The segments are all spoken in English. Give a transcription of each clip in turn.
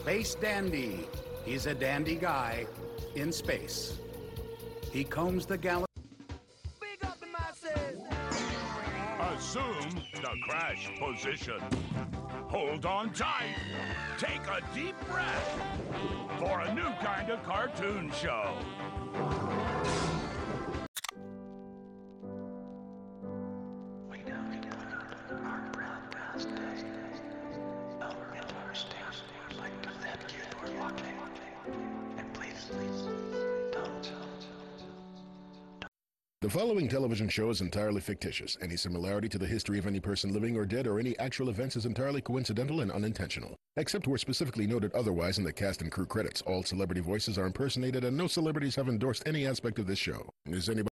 space dandy. He's a dandy guy in space. He combs the galaxy. Assume the crash position. Hold on tight. Take a deep breath for a new kind of cartoon show. The following television show is entirely fictitious. Any similarity to the history of any person living or dead or any actual events is entirely coincidental and unintentional. Except where specifically noted otherwise in the cast and crew credits, all celebrity voices are impersonated and no celebrities have endorsed any aspect of this show. Is anybody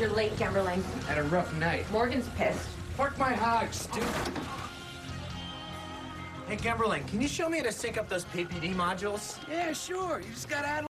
You're late, Gemberling. Had a rough night. Morgan's pissed. Park my hog, stupid. Hey, Gemberling, can you show me how to sync up those PPD modules? Yeah, sure. You just gotta add.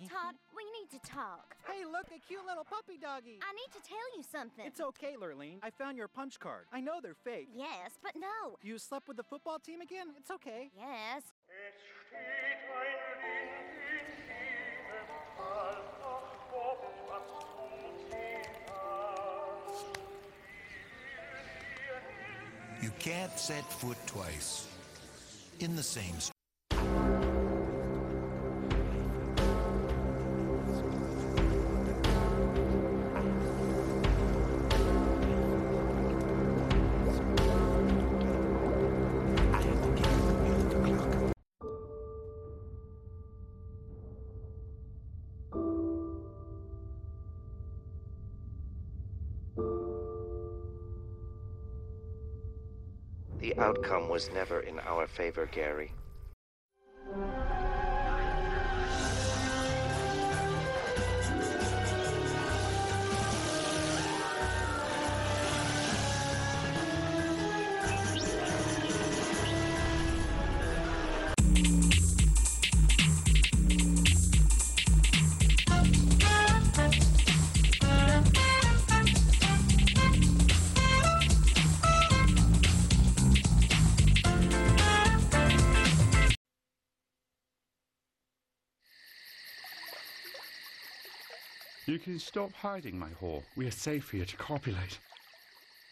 Hi. Todd, we need to talk. Hey, look, a cute little puppy doggy. I need to tell you something. It's okay, Lurleen. I found your punch card. I know they're fake. Yes, but no. You slept with the football team again? It's okay. Yes. You can't set foot twice in the same The outcome was never in our favor, Gary. You can stop hiding, my whore. We are safe here to copulate.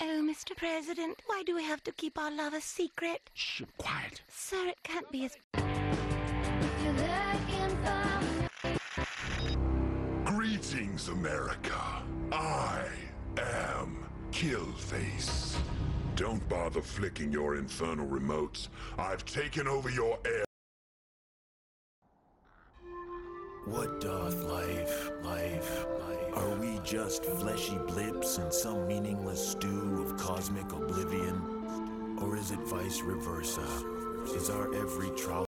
Oh, Mr. President, why do we have to keep our love a secret? Shh, quiet. Sir, it can't be as. Greetings, America. I am Killface. Don't bother flicking your infernal remotes. I've taken over your air. What doth life, life, life? Are we just fleshy blips in some meaningless stew of cosmic oblivion? Or is it vice versa? Is our every trout